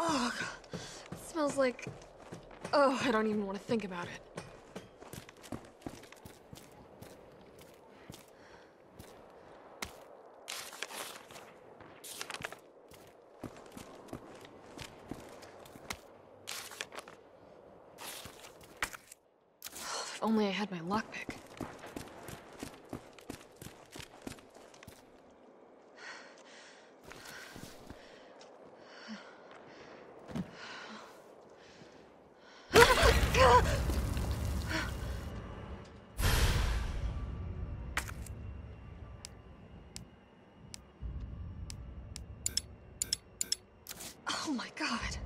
Oh, it smells like. Oh, I don't even want to think about it. If only I had my lockpick. Oh my god.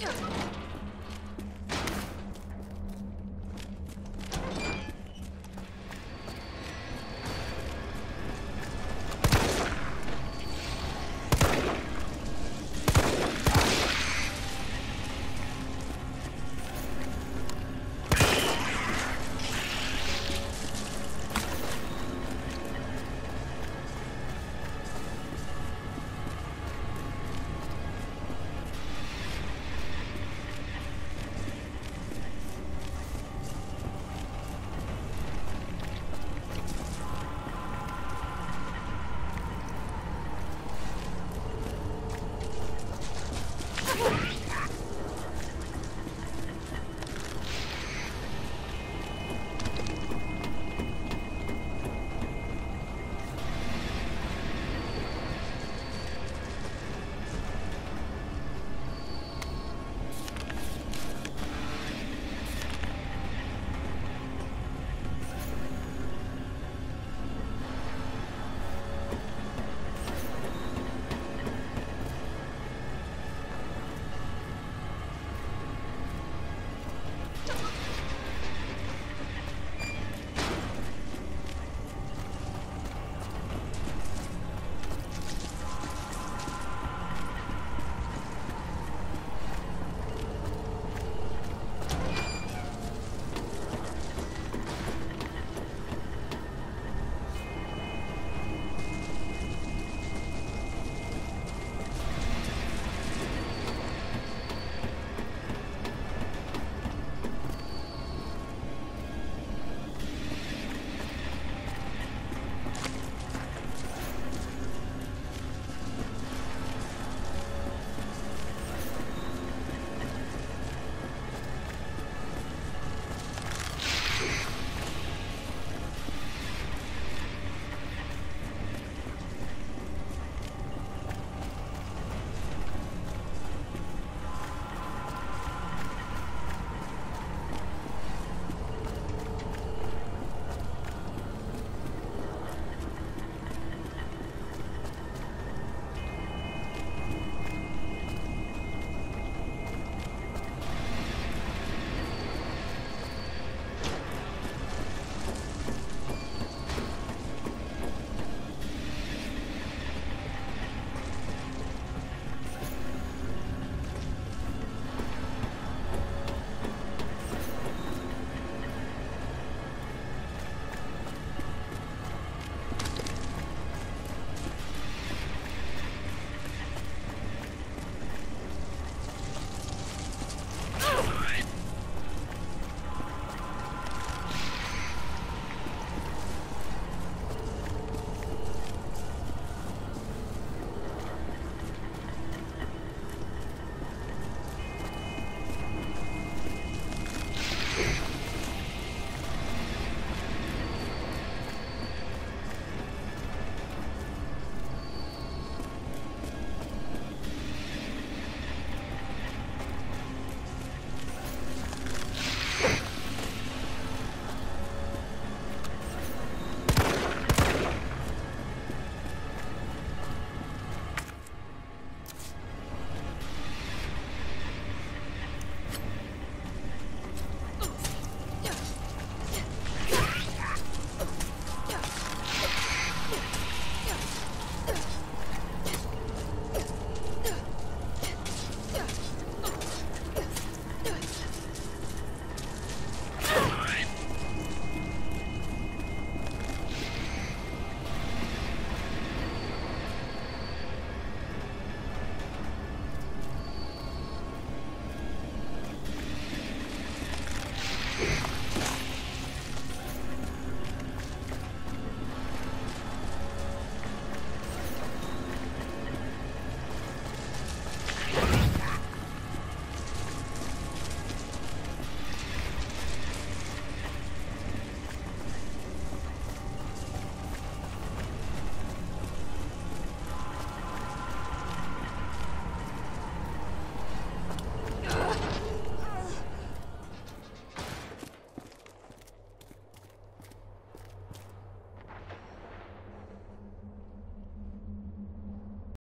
Yeah.